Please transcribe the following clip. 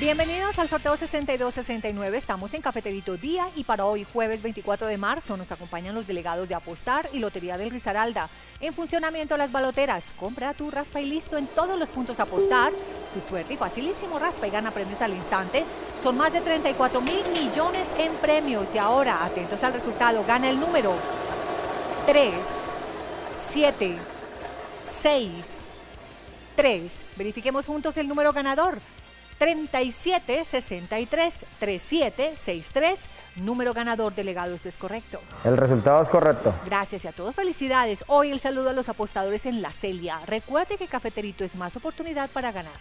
Bienvenidos al sorteo 6269. Estamos en Cafeterito Día y para hoy, jueves 24 de marzo, nos acompañan los delegados de Apostar y Lotería del Risaralda. En funcionamiento las baloteras. Compra tu raspa y listo en todos los puntos Apostar. Su suerte y facilísimo raspa y gana premios al instante. Son más de 34 mil millones en premios. Y ahora, atentos al resultado, gana el número 3, 7, 6, 3. Verifiquemos juntos el número ganador. 3763 3763. Número ganador, delegados, es correcto. El resultado es correcto. Gracias y a todos felicidades. Hoy el saludo a los apostadores en La Celia. Recuerde que Cafeterito es más oportunidad para ganar.